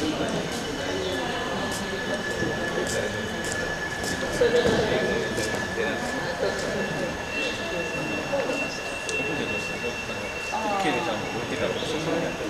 切れちゃうの置いてたら、そこにやって